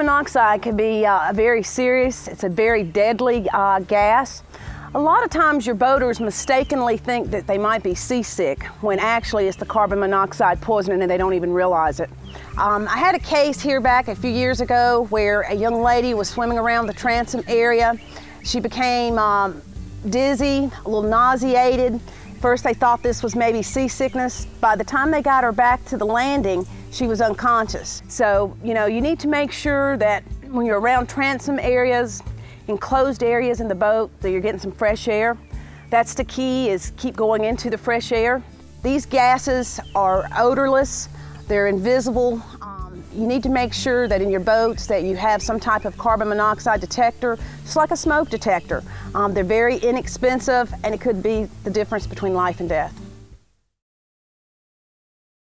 monoxide can be uh, very serious. It's a very deadly uh, gas. A lot of times your boaters mistakenly think that they might be seasick when actually it's the carbon monoxide poisoning and they don't even realize it. Um, I had a case here back a few years ago where a young lady was swimming around the transom area. She became um, dizzy, a little nauseated. First they thought this was maybe seasickness. By the time they got her back to the landing, she was unconscious. So, you know, you need to make sure that when you're around transom areas, enclosed areas in the boat that you're getting some fresh air. That's the key is keep going into the fresh air. These gases are odorless, they're invisible. Um, you need to make sure that in your boats that you have some type of carbon monoxide detector, just like a smoke detector. Um, they're very inexpensive and it could be the difference between life and death.